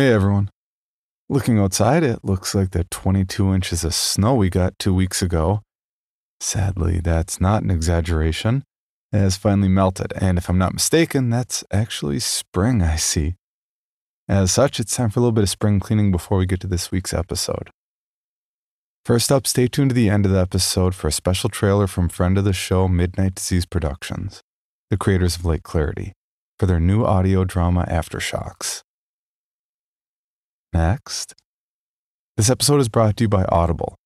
Hey everyone. Looking outside, it looks like the 22 inches of snow we got two weeks ago. Sadly, that's not an exaggeration. It has finally melted, and if I'm not mistaken, that's actually spring I see. As such, it's time for a little bit of spring cleaning before we get to this week's episode. First up, stay tuned to the end of the episode for a special trailer from friend of the show, Midnight Disease Productions, the creators of Lake Clarity, for their new audio drama Aftershocks. Next, this episode is brought to you by Audible.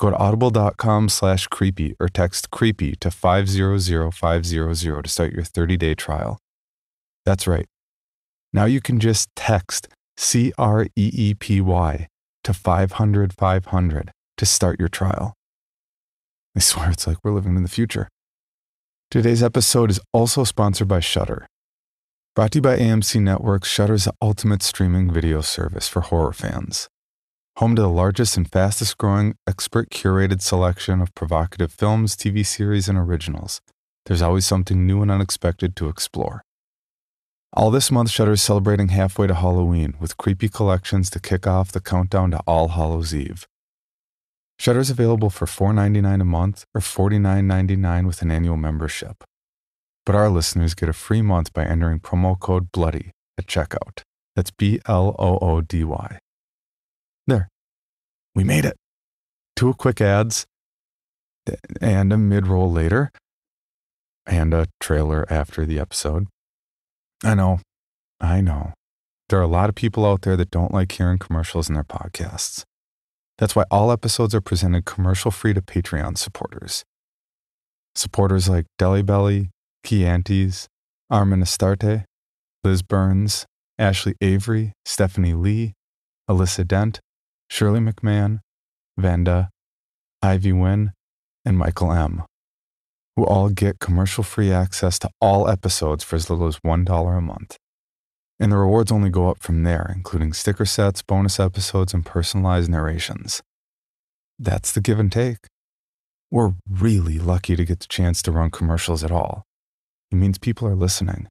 Go to audible.com slash creepy or text creepy to 500500 to start your 30 day trial. That's right. Now you can just text C R E E P Y to 500 500 to start your trial. I swear it's like we're living in the future. Today's episode is also sponsored by Shudder. Brought to you by AMC Networks, Shudder is the ultimate streaming video service for horror fans. Home to the largest and fastest growing expert curated selection of provocative films, TV series, and originals. There's always something new and unexpected to explore. All this month, Shudder is celebrating halfway to Halloween with creepy collections to kick off the countdown to All Hallows Eve. Shudder is available for $4.99 a month or $49.99 with an annual membership. But our listeners get a free month by entering promo code BLOODY at checkout. That's B L O O D Y. There. We made it. Two quick ads and a mid roll later and a trailer after the episode. I know. I know. There are a lot of people out there that don't like hearing commercials in their podcasts. That's why all episodes are presented commercial free to Patreon supporters. Supporters like Deli Belly, Chiantis, Armin Astarte, Liz Burns, Ashley Avery, Stephanie Lee, Alyssa Dent, Shirley McMahon, Vanda, Ivy Wynn, and Michael M., who all get commercial free access to all episodes for as little as $1 a month. And the rewards only go up from there, including sticker sets, bonus episodes, and personalized narrations. That's the give and take. We're really lucky to get the chance to run commercials at all. It means people are listening.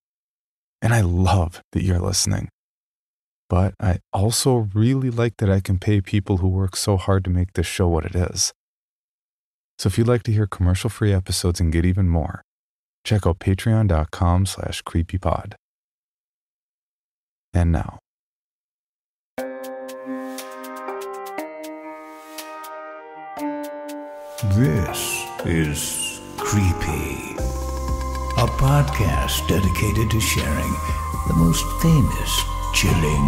And I love that you're listening. But I also really like that I can pay people who work so hard to make this show what it is. So if you'd like to hear commercial-free episodes and get even more, check out patreon.com slash creepypod. And now. This is Creepy, a podcast dedicated to sharing the most famous, chilling,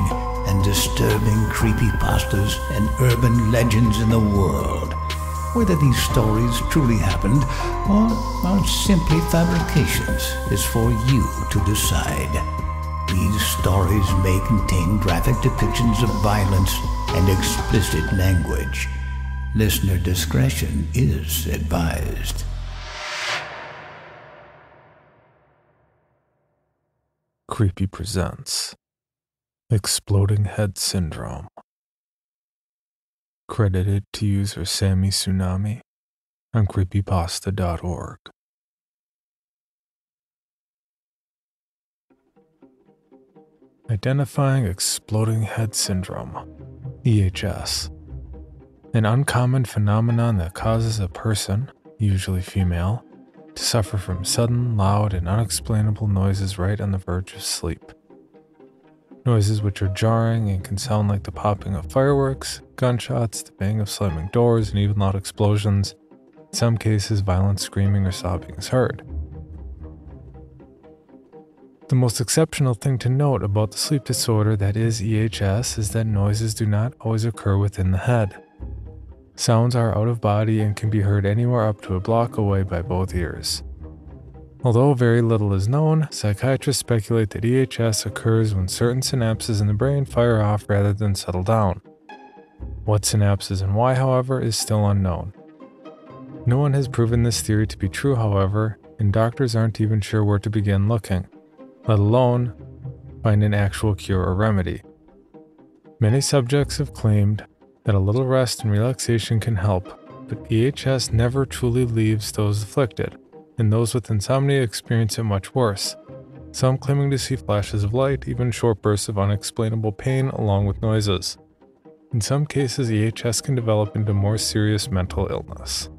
and disturbing creepypastas and urban legends in the world. Whether these stories truly happened or are simply fabrications is for you to decide. These stories may contain graphic depictions of violence and explicit language. Listener discretion is advised. Creepy presents Exploding Head Syndrome. Credited to user TsamiTsunami on creepypasta.org. Identifying Exploding Head Syndrome, EHS. An uncommon phenomenon that causes a person, usually female, to suffer from sudden, loud, and unexplainable noises right on the verge of sleep. Noises which are jarring and can sound like the popping of fireworks, gunshots, the bang of slamming doors, and even loud explosions. In some cases, violent screaming or sobbing is heard. The most exceptional thing to note about the sleep disorder that is EHS is that noises do not always occur within the head. Sounds are out of body and can be heard anywhere up to a block away by both ears. Although very little is known, psychiatrists speculate that EHS occurs when certain synapses in the brain fire off rather than settle down. What synapses and why, however, is still unknown. No one has proven this theory to be true, however, and doctors aren't even sure where to begin looking, let alone find an actual cure or remedy. Many subjects have claimed that a little rest and relaxation can help, but EHS never truly leaves those afflicted, and those with insomnia experience it much worse. some claiming to see flashes of light, even short bursts of unexplainable pain, along with noises. In some cases, EHS can develop into more serious mental illness.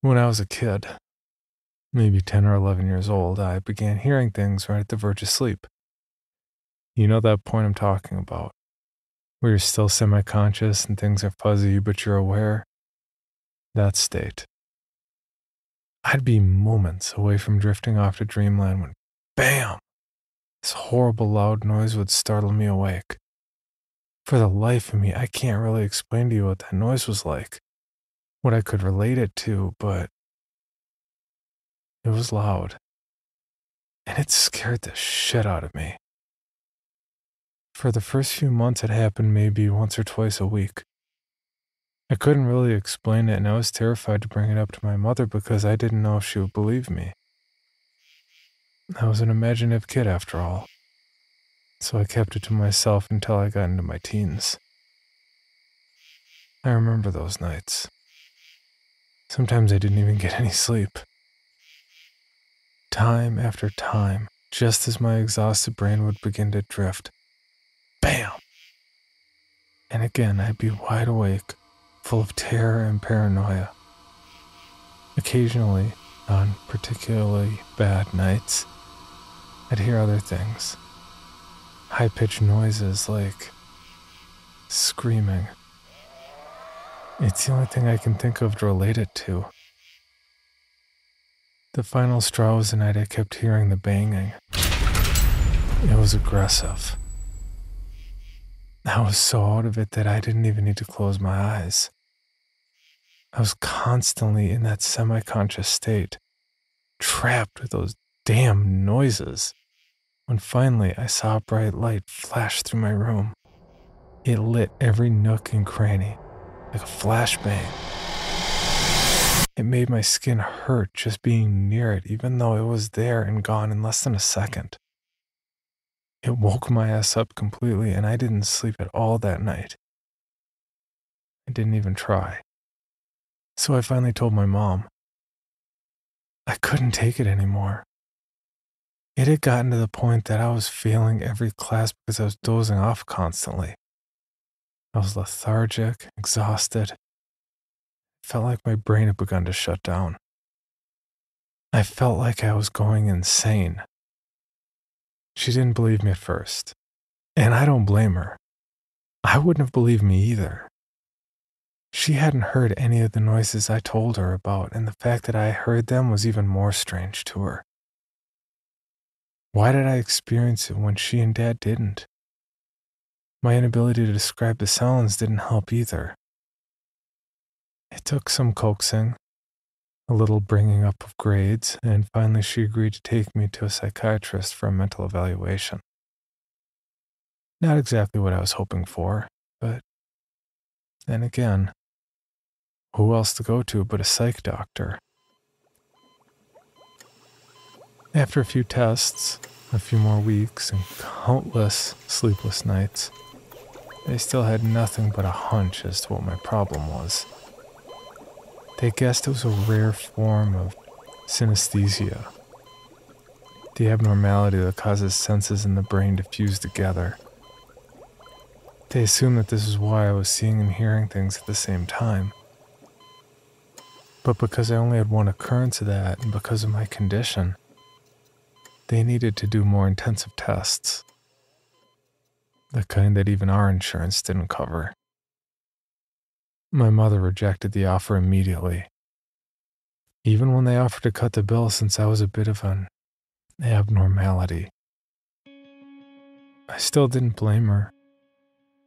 When I was a kid, maybe 10 or 11 years old, I began hearing things right at the verge of sleep. You know that point I'm talking about, where you're still semi conscious and things are fuzzy, but you're aware? That state. I'd be moments away from drifting off to dreamland when, bam, this horrible loud noise would startle me awake. For the life of me, I can't really explain to you what that noise was like what I could relate it to, but it was loud. And it scared the shit out of me. For the first few months, it happened maybe once or twice a week. I couldn't really explain it, and I was terrified to bring it up to my mother because I didn't know if she would believe me. I was an imaginative kid after all, so I kept it to myself until I got into my teens. I remember those nights. Sometimes I didn't even get any sleep. Time after time, just as my exhausted brain would begin to drift, bam! And again, I'd be wide awake, full of terror and paranoia. Occasionally, on particularly bad nights, I'd hear other things high pitched noises like screaming it's the only thing I can think of to relate it to. The final straw was the night I kept hearing the banging. It was aggressive. I was so out of it that I didn't even need to close my eyes. I was constantly in that semi conscious state, trapped with those damn noises, when finally I saw a bright light flash through my room. It lit every nook and cranny like a flashbang. It made my skin hurt just being near it, even though it was there and gone in less than a second. It woke my ass up completely, and I didn't sleep at all that night. I didn't even try. So I finally told my mom. I couldn't take it anymore. It had gotten to the point that I was failing every class because I was dozing off constantly. I was lethargic, exhausted. It felt like my brain had begun to shut down. I felt like I was going insane. She didn't believe me at first, and I don't blame her. I wouldn't have believed me either. She hadn't heard any of the noises I told her about, and the fact that I heard them was even more strange to her. Why did I experience it when she and Dad didn't? My inability to describe the sounds didn't help either. It took some coaxing, a little bringing up of grades, and finally she agreed to take me to a psychiatrist for a mental evaluation. Not exactly what I was hoping for, but then again, who else to go to but a psych doctor? After a few tests, a few more weeks, and countless sleepless nights, they still had nothing but a hunch as to what my problem was. They guessed it was a rare form of synesthesia, the abnormality that causes senses in the brain to fuse together. They assumed that this is why I was seeing and hearing things at the same time. But because I only had one occurrence of that and because of my condition, they needed to do more intensive tests the kind that even our insurance didn't cover. My mother rejected the offer immediately, even when they offered to cut the bill since I was a bit of an abnormality. I still didn't blame her.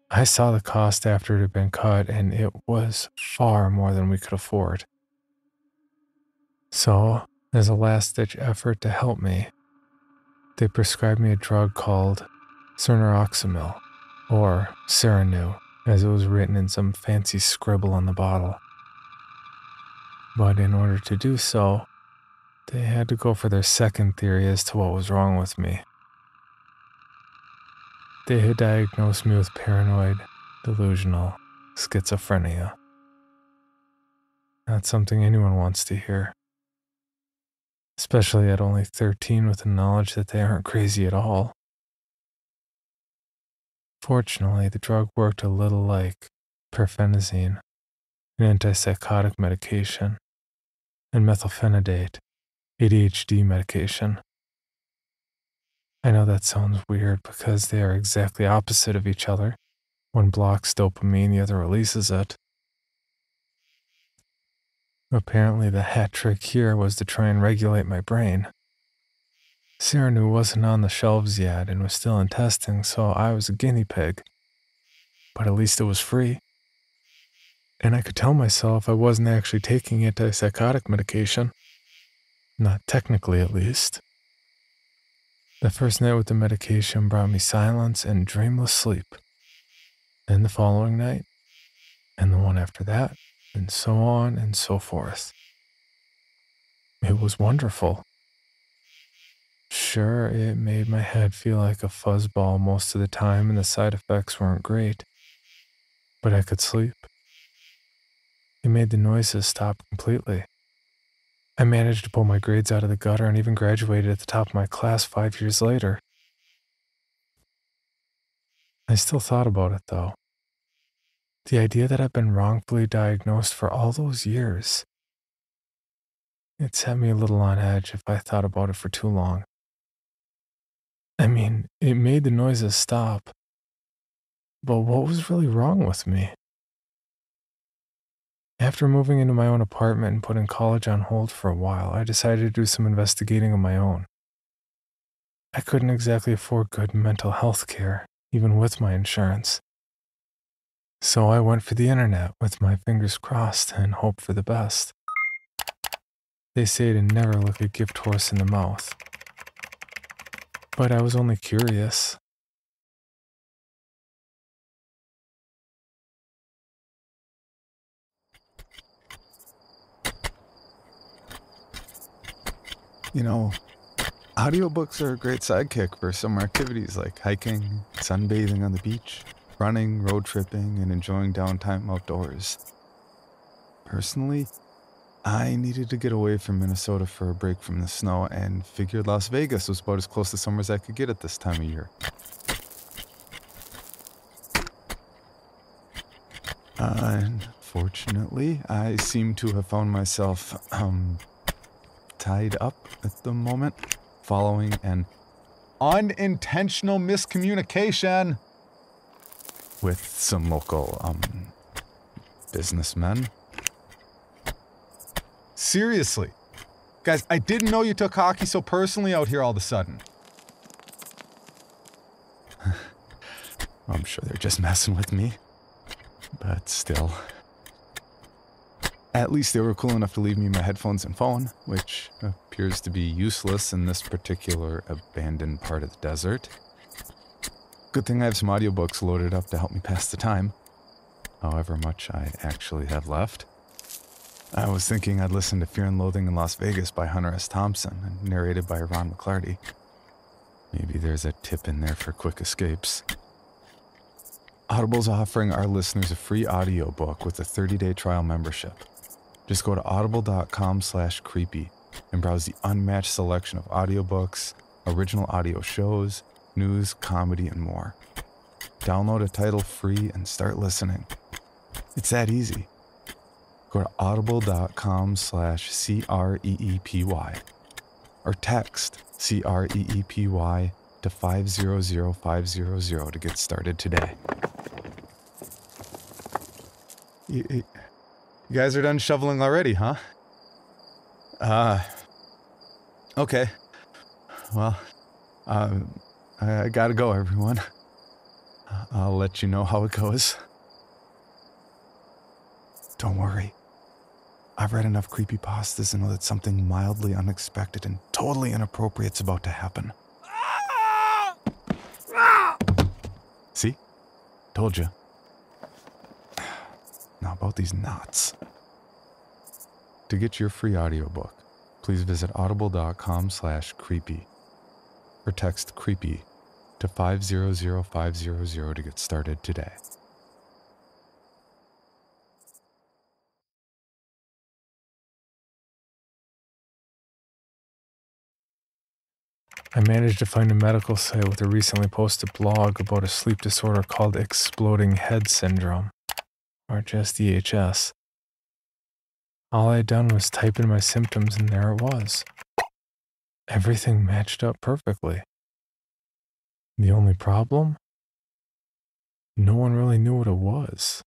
I saw the cost after it had been cut, and it was far more than we could afford. So, as a last ditch effort to help me, they prescribed me a drug called Cernoxamil, or Serenu, as it was written in some fancy scribble on the bottle. But in order to do so, they had to go for their second theory as to what was wrong with me. They had diagnosed me with paranoid, delusional schizophrenia. Not something anyone wants to hear. especially at only 13 with the knowledge that they aren't crazy at all. Fortunately, the drug worked a little like perphenazine, an antipsychotic medication, and methylphenidate, ADHD medication. I know that sounds weird because they are exactly opposite of each other. One blocks dopamine, the other releases it. Apparently, the hat trick here was to try and regulate my brain. Seronou wasn't on the shelves yet and was still in testing, so I was a guinea pig. But at least it was free. And I could tell myself I wasn't actually taking antipsychotic medication. Not technically, at least. The first night with the medication brought me silence and dreamless sleep. Then the following night, and the one after that, and so on and so forth. It was wonderful. Sure, it made my head feel like a fuzzball most of the time, and the side effects weren't great, but I could sleep. It made the noises stop completely. I managed to pull my grades out of the gutter and even graduated at the top of my class five years later. I still thought about it though. The idea that I've been wrongfully diagnosed for all those years. It set me a little on edge if I thought about it for too long. I mean, it made the noises stop. But what was really wrong with me? After moving into my own apartment and putting college on hold for a while, I decided to do some investigating of my own. I couldn't exactly afford good mental health care, even with my insurance. So I went for the internet with my fingers crossed and hoped for the best. They say to never look a gift horse in the mouth. But I was only curious. You know, audiobooks are a great sidekick for summer activities like hiking, sunbathing on the beach, running, road tripping, and enjoying downtime outdoors. Personally, I needed to get away from Minnesota for a break from the snow and figured Las Vegas was about as close to summer as I could get at this time of year. Unfortunately, I seem to have found myself um, tied up at the moment following an unintentional miscommunication with some local um businessmen. Seriously. Guys, I didn't know you took hockey so personally out here all of a sudden. I'm sure they're just messing with me. But still. At least they were cool enough to leave me my headphones and phone, which appears to be useless in this particular abandoned part of the desert. Good thing I have some audiobooks loaded up to help me pass the time, however much I actually have left. I was thinking I'd listen to Fear and Loathing in Las Vegas by Hunter S. Thompson and narrated by Ron McLarty. Maybe there's a tip in there for quick escapes. Audible's offering our listeners a free audiobook with a 30-day trial membership. Just go to audible.com slash creepy and browse the unmatched selection of audiobooks, original audio shows, news, comedy, and more. Download a title free and start listening. It's that easy. Go to audible.com slash C-R-E-E-P-Y or text C-R-E-E-P-Y to 500500 to get started today. You, guys are done shoveling already, huh? Uh, okay. Well, I, I gotta go, everyone. I'll let you know how it goes. Don't worry. I've read enough creepy pastas to know that something mildly unexpected and totally inappropriate's about to happen. See? Told you. Now about these knots. To get your free audiobook, please visit audible.com slash creepy or text creepy to 500500 to get started today. I managed to find a medical site with a recently posted blog about a sleep disorder called exploding head syndrome, or just EHS. All I had done was type in my symptoms, and there it was. Everything matched up perfectly. The only problem? No one really knew what it was.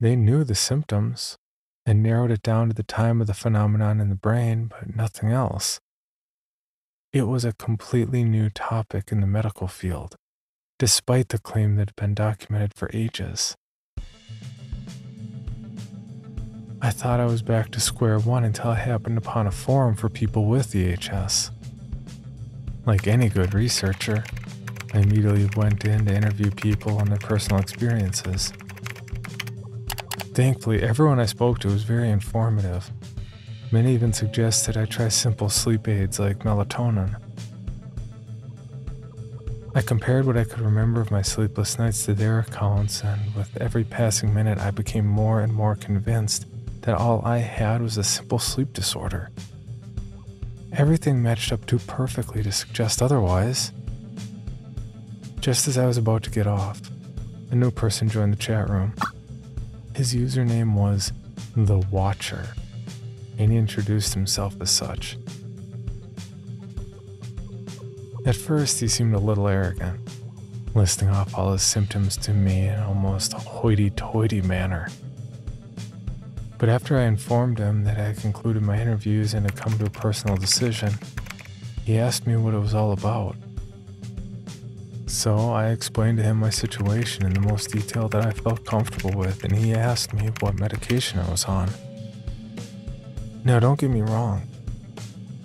They knew the symptoms and narrowed it down to the time of the phenomenon in the brain, but nothing else. It was a completely new topic in the medical field, despite the claim that had been documented for ages. I thought I was back to square one until I happened upon a forum for people with EHS. Like any good researcher, I immediately went in to interview people on their personal experiences. Thankfully, everyone I spoke to was very informative Many even suggested I try simple sleep aids like melatonin. I compared what I could remember of my sleepless nights to their accounts, and with every passing minute, I became more and more convinced that all I had was a simple sleep disorder. Everything matched up too perfectly to suggest otherwise. Just as I was about to get off, a new person joined the chat room. His username was The Watcher and he introduced himself as such. At first, he seemed a little arrogant, listing off all his symptoms to me in almost a hoity toity manner. But after I informed him that I had concluded my interviews and had come to a personal decision, he asked me what it was all about. So I explained to him my situation in the most detail that I felt comfortable with, and he asked me what medication I was on. Now, don't get me wrong.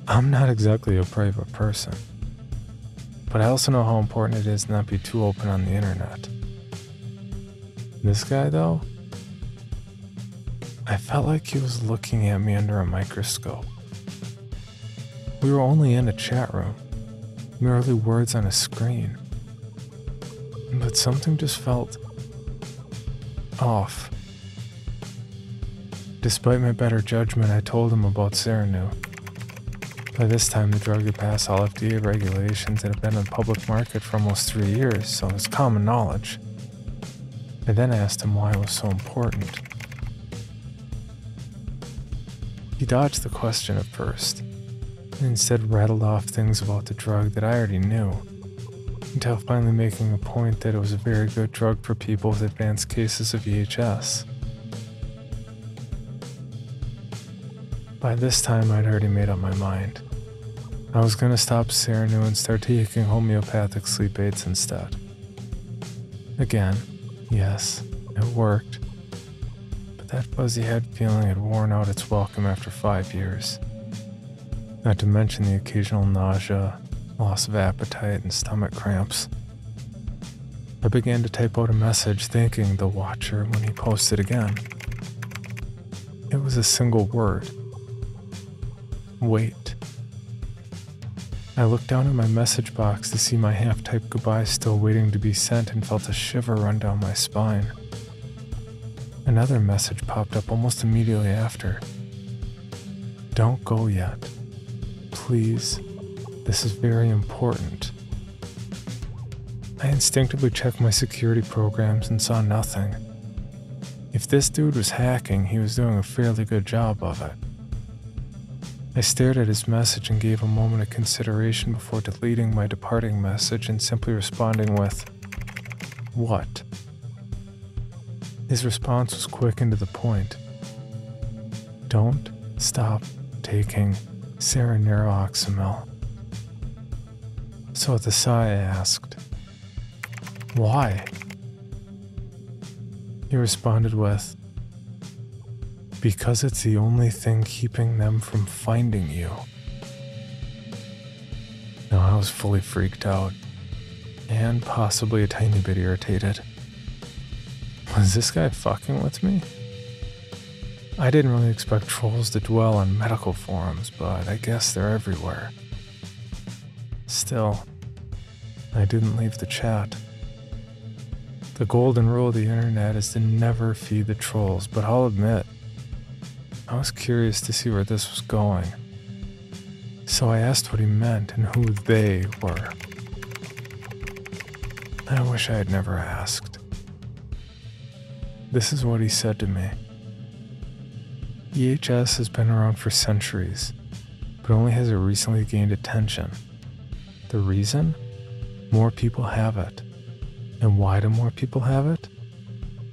I'm not exactly a private person. But I also know how important it is not be too open on the internet. This guy, though, I felt like he was looking at me under a microscope. We were only in a chat room, merely words on a screen. But something just felt off. Despite my better judgment, I told him about Serono. By this time, the drug had passed all FDA regulations and had been on the public market for almost three years, so it was common knowledge. I then asked him why it was so important. He dodged the question at first, and instead rattled off things about the drug that I already knew, until finally making a point that it was a very good drug for people with advanced cases of EHS. By this time, I'd already made up my mind. I was going to stop Serono and start taking homeopathic sleep aids instead. Again, yes, it worked. But that fuzzy head feeling had worn out its welcome after five years. Not to mention the occasional nausea, loss of appetite, and stomach cramps. I began to type out a message thanking the watcher when he posted again. It was a single word Wait. I looked down at my message box to see my half typed goodbye still waiting to be sent and felt a shiver run down my spine. Another message popped up almost immediately after. Don't go yet. Please, this is very important. I instinctively checked my security programs and saw nothing. If this dude was hacking, he was doing a fairly good job of it. I stared at his message and gave a moment of consideration before deleting my departing message and simply responding with, What? His response was quick and to the point. Don't stop taking Seroneroxamil. So with a sigh, I asked, Why? He responded with, because it's the only thing keeping them from finding you. Now, I was fully freaked out and possibly a tiny bit irritated. Was this guy fucking with me? I didn't really expect trolls to dwell on medical forums, but I guess they're everywhere. Still, I didn't leave the chat. The golden rule of the internet is to never feed the trolls, but I'll admit, I was curious to see where this was going. So I asked what he meant and who they were. I wish I had never asked. This is what he said to me. EHS has been around for centuries, but only has it recently gained attention. The reason? More people have it. And why do more people have it?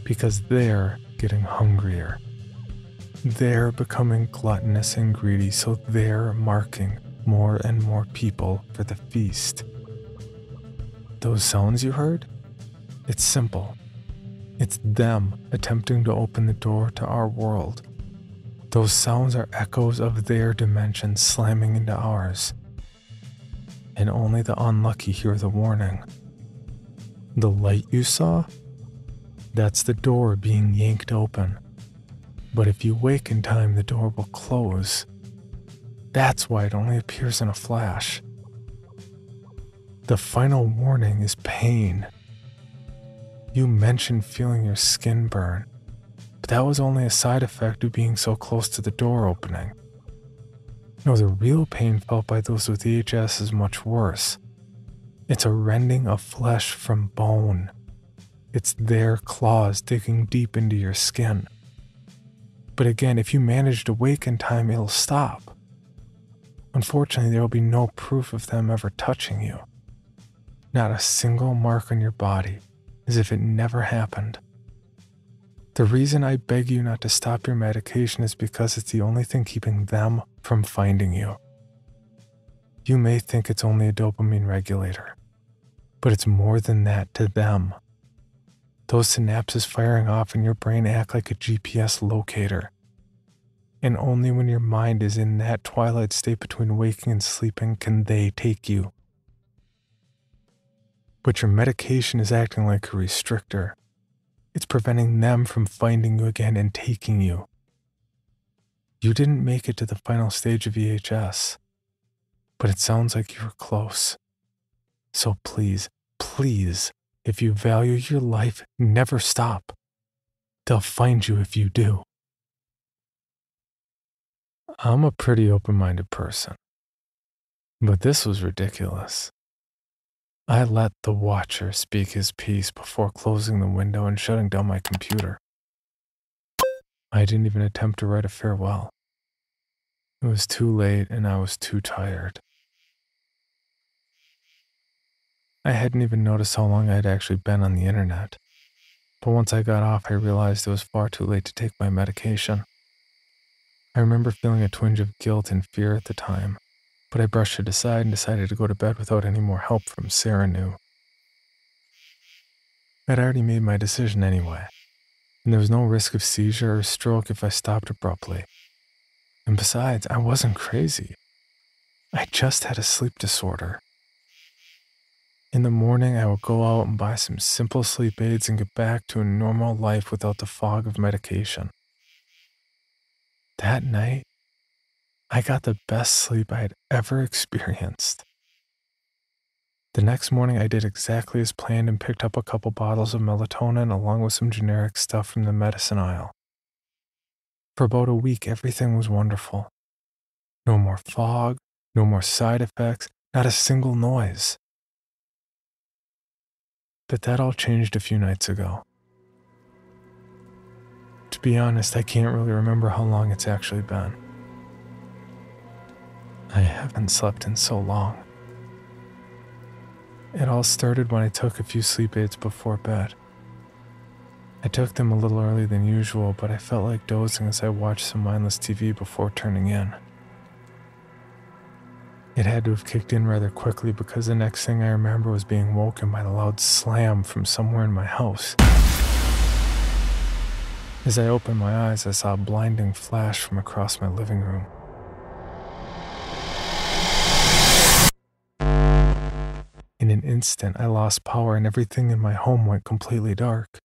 Because they're getting hungrier. They're becoming gluttonous and greedy, so they're marking more and more people for the feast. Those sounds you heard? It's simple. It's them attempting to open the door to our world. Those sounds are echoes of their dimension slamming into ours. And only the unlucky hear the warning. The light you saw? That's the door being yanked open. But if you wake in time, the door will close. That's why it only appears in a flash. The final warning is pain. You mentioned feeling your skin burn, but that was only a side effect of being so close to the door opening. No, the real pain felt by those with EHS is much worse. It's a rending of flesh from bone. It's their claws digging deep into your skin. But again, if you manage to wake in time, it'll stop. Unfortunately, there will be no proof of them ever touching you. Not a single mark on your body, as if it never happened. The reason I beg you not to stop your medication is because it's the only thing keeping them from finding you. You may think it's only a dopamine regulator, but it's more than that to them. Those synapses firing off in your brain act like a GPS locator. And only when your mind is in that twilight state between waking and sleeping can they take you. But your medication is acting like a restrictor. It's preventing them from finding you again and taking you. You didn't make it to the final stage of EHS, but it sounds like you were close. So please, please if you value your life, never stop. They'll find you if you do. I'm a pretty open minded person, but this was ridiculous. I let the watcher speak his piece before closing the window and shutting down my computer. I didn't even attempt to write a farewell. It was too late and I was too tired. I hadn't even noticed how long I had actually been on the internet. But once I got off, I realized it was far too late to take my medication. I remember feeling a twinge of guilt and fear at the time, but I brushed it aside and decided to go to bed without any more help from Serenu. I'd already made my decision anyway, and there was no risk of seizure or stroke if I stopped abruptly. And besides, I wasn't crazy. I just had a sleep disorder. In the morning, I would go out and buy some simple sleep aids and get back to a normal life without the fog of medication. That night, I got the best sleep I had ever experienced. The next morning, I did exactly as planned and picked up a couple bottles of melatonin along with some generic stuff from the medicine aisle. For about a week, everything was wonderful. No more fog, no more side effects, not a single noise. But that all changed a few nights ago. To be honest, I can't really remember how long it's actually been. I haven't slept in so long. It all started when I took a few sleep aids before bed. I took them a little earlier than usual, but I felt like dozing as I watched some mindless TV before turning in. It had to have kicked in rather quickly because the next thing I remember was being woken by the loud slam from somewhere in my house. As I opened my eyes, I saw a blinding flash from across my living room. In an instant, I lost power and everything in my home went completely dark.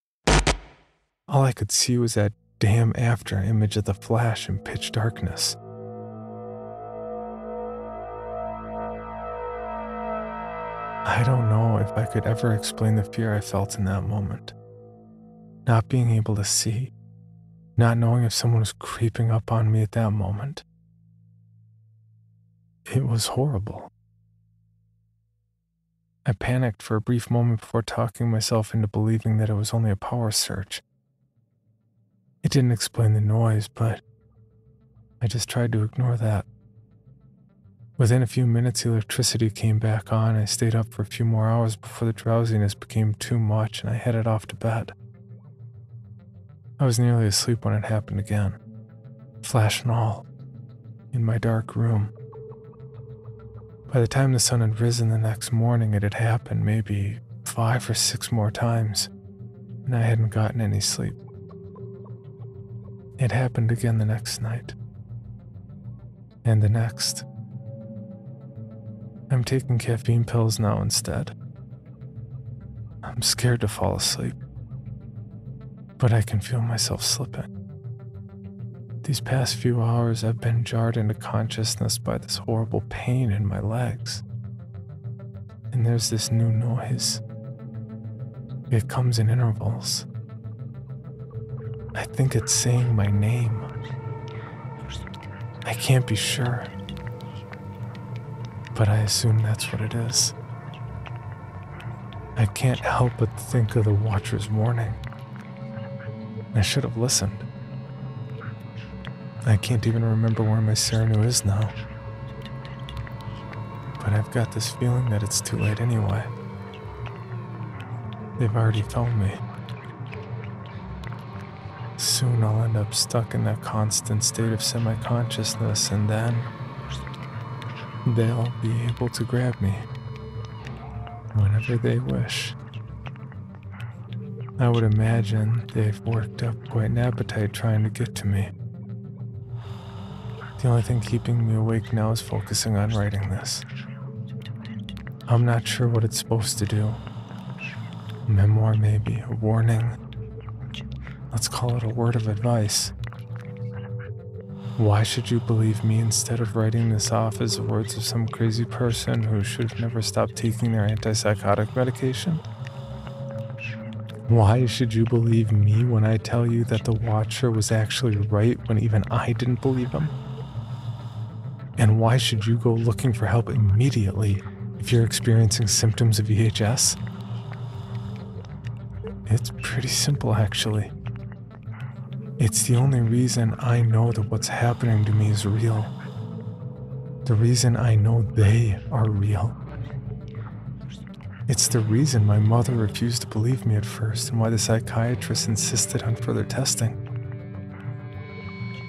All I could see was that damn after image of the flash in pitch darkness. I don't know if I could ever explain the fear I felt in that moment. Not being able to see, not knowing if someone was creeping up on me at that moment. It was horrible. I panicked for a brief moment before talking myself into believing that it was only a power surge. It didn't explain the noise, but I just tried to ignore that. Within a few minutes, electricity came back on. I stayed up for a few more hours before the drowsiness became too much and I headed off to bed. I was nearly asleep when it happened again, flash and all, in my dark room. By the time the sun had risen the next morning, it had happened maybe five or six more times, and I hadn't gotten any sleep. It happened again the next night, and the next. I'm taking caffeine pills now instead. I'm scared to fall asleep, but I can feel myself slipping. These past few hours, I've been jarred into consciousness by this horrible pain in my legs. And there's this new noise. It comes in intervals. I think it's saying my name. I can't be sure but I assume that's what it is. I can't help but think of the Watcher's warning. I should have listened. I can't even remember where my Serenu is now. But I've got this feeling that it's too late anyway. They've already found me. Soon I'll end up stuck in that constant state of semi consciousness, and then they'll be able to grab me whenever they wish. I would imagine they've worked up quite an appetite trying to get to me. The only thing keeping me awake now is focusing on writing this. I'm not sure what it's supposed to do. A memoir, maybe, a warning. Let's call it a word of advice. Why should you believe me instead of writing this off as the words of some crazy person who should have never stopped taking their antipsychotic medication? Why should you believe me when I tell you that the Watcher was actually right when even I didn't believe him? And why should you go looking for help immediately if you're experiencing symptoms of EHS? It's pretty simple, actually. It's the only reason I know that what's happening to me is real. The reason I know they are real. It's the reason my mother refused to believe me at first and why the psychiatrist insisted on further testing.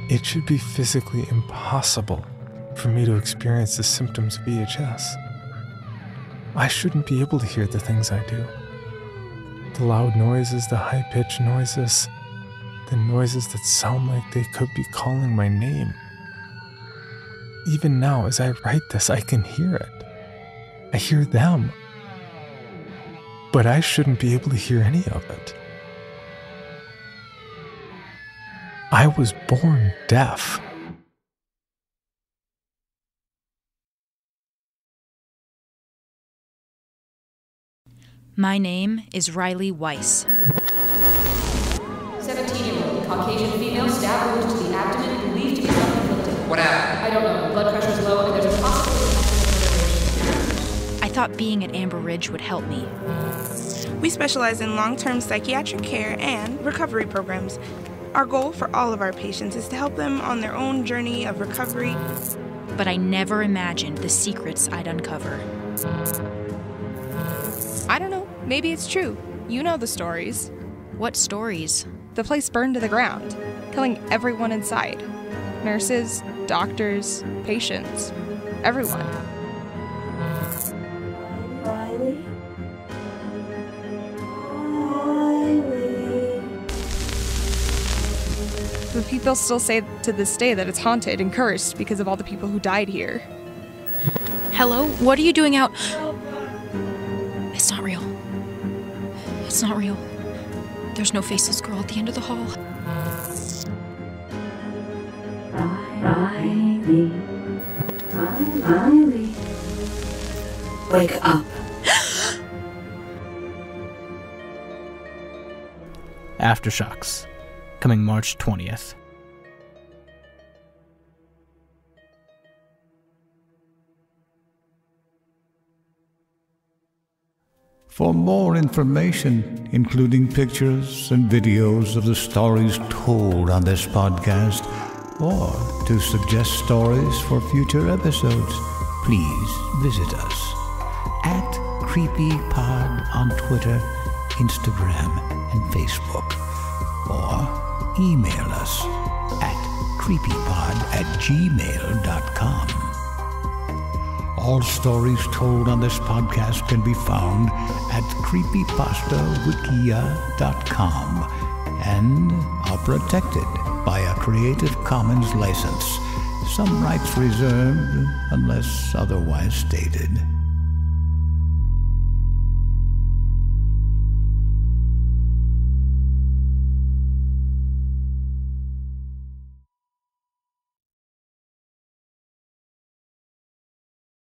It should be physically impossible for me to experience the symptoms of EHS. I shouldn't be able to hear the things I do. The loud noises, the high pitched noises, the noises that sound like they could be calling my name. Even now, as I write this, I can hear it. I hear them. But I shouldn't be able to hear any of it. I was born deaf. My name is Riley Weiss. 17 year old Caucasian female stab wound to the abdomen believed to be self inflicted. What happened? I don't know. Blood pressure's low and there's a possibility. I thought being at Amber Ridge would help me. We specialize in long term psychiatric care and recovery programs. Our goal for all of our patients is to help them on their own journey of recovery. But I never imagined the secrets I'd uncover. I don't know. Maybe it's true. You know the stories. What stories? The place burned to the ground, killing everyone inside nurses, doctors, patients, everyone. Riley? But people still say to this day that it's haunted and cursed because of all the people who died here. Hello? What are you doing out? It's not real. It's not real. There's no faceless girl at the end of the hall. Riley? Riley? Wake up. Aftershocks, coming March 20th. For more information, including pictures and videos of the stories told on this podcast, or to suggest stories for future episodes, please visit us at CreepyPod on Twitter, Instagram, and Facebook, or email us at creepypod at gmail.com. All stories told on this podcast can be found at creepypastawikia.com and are protected by a Creative Commons license. Some rights reserved unless otherwise stated.